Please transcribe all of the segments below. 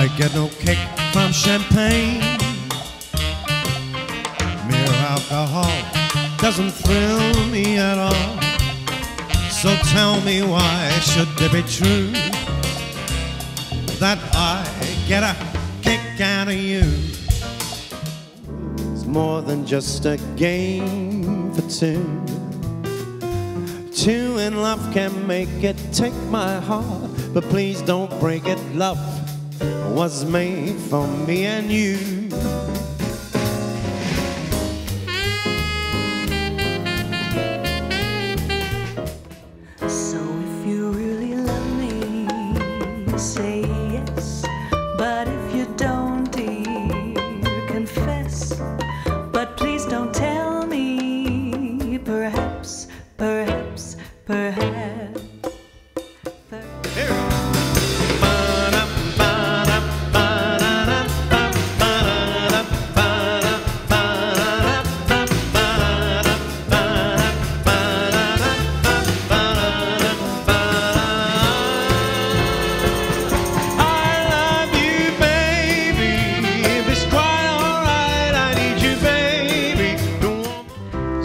I get no kick from champagne. Doesn't thrill me at all. So tell me why should it be true that I get a kick out of you? It's more than just a game for two. Two in love can make it take my heart, but please don't break it. Love was made for me and you. Say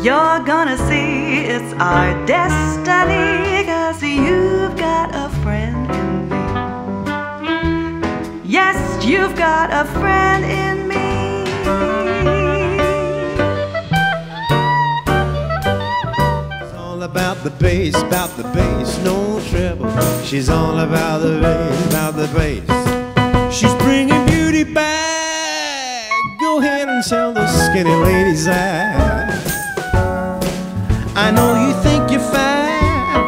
You're gonna see it's our destiny. Cause you've got a friend in me. Yes, you've got a friend in me. It's all about the bass, about the bass, no treble. She's all about the bass, about the bass. She's bringing beauty back. Go ahead and tell those skinny ladies that. I know you think you're fat.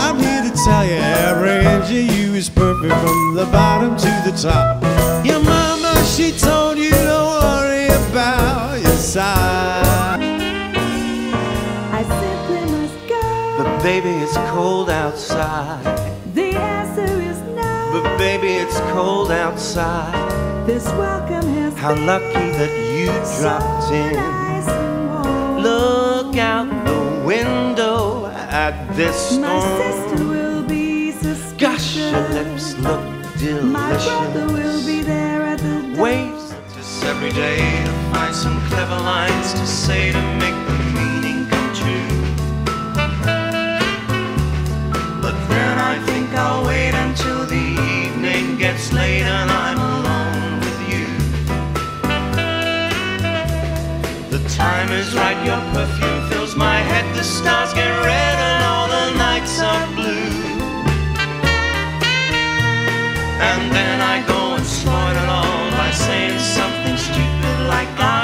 I'm here to tell you every inch of you is perfect from the bottom to the top. Your mama, she told you don't worry about your size. I simply must go. But baby, it's cold outside. The answer is no. But baby, it's cold outside. This welcome has How lucky that you so dropped in. nice. Look out window at this My sister will be suspicious. Gosh, your lips look My brother will be there at the door. Waves just every day to find some clever lines to say to make the meaning come true. But then I think I'll wait until the evening gets late and I'm alone with you. The time is right, your perfume fills my head, the stars get red and all the nights are blue. And then I go and spoil it all by saying something stupid like I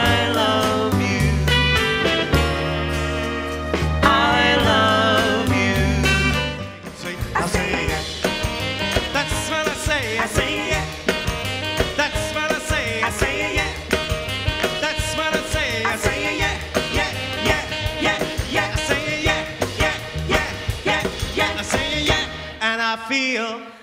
feel.